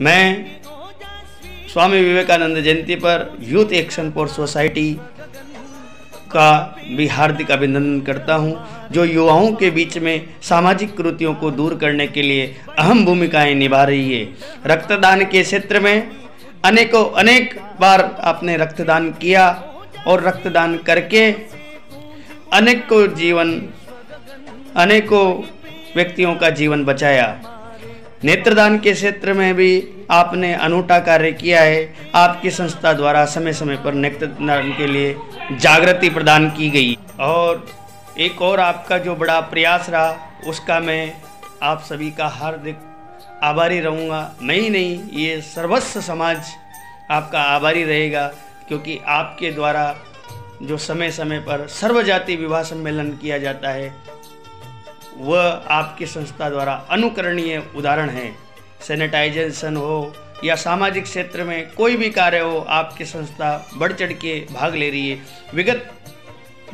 मैं स्वामी विवेकानंद जयंती पर youth action for society का भी हार्दिक अभिनंदन करता हूँ, जो युवाओं के बीच में सामाजिक कृतियों को दूर करने के लिए अहम भूमिकाएँ निभा रही है। रक्तदान के क्षेत्र में अनेकों, अनेक बार आपने रक्तदान किया और रक्तदान करके अनेकों जीवन, अनेकों व्यक्तियों का जीवन बचाया। नेत्रदान के क्षेत्र में भी आपने अनूठा कार्य किया है। आपकी संस्था द्वारा समय समय पर नेत्रदान के लिए जागृति प्रदान की गई। और एक और आपका जो बड़ा प्रयास रहा, उसका मैं आप सभी का हार्दिक आभारी रहूँगा। मैं ही नहीं, ये सर्वस्व समाज आपका आभारी रहेगा, क्योंकि आपके द्वारा जो समय समय पर सर्वजाति विवाह सम्मेलन किया जाता है वह आपकी संस्था द्वारा अनुकरणीय उदाहरण है। सैनिटाइजेशन हो या सामाजिक क्षेत्र में कोई भी कार्य हो, आपकी संस्था बढ़ चढ़ के भाग ले रही है। विगत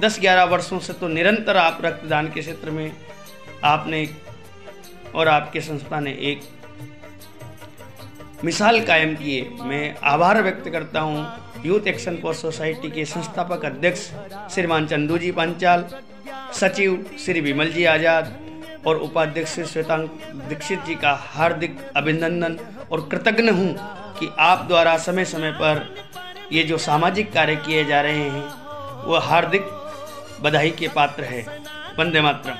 10-11 वर्षों से तो निरंतर आप रक्तदान के क्षेत्र में आपने और आपके संस्था ने एक मिसाल कायम की है। मैं आभार व्यक्त करता हूँ। यूथ एक्शन फॉर सोसाइटी के संस्थापक अध्यक्ष श्रीमान चंदू जी पंचाल सचिव श्री विमल जी आज़ाद और उपाध्यक्ष श्वेता दीक्षित जी का हार्दिक अभिनंदन और कृतज्ञ हूँ कि आप द्वारा समय समय पर ये जो सामाजिक कार्य किए जा रहे हैं, वो हार्दिक बधाई के पात्र है। वंदे मातरम।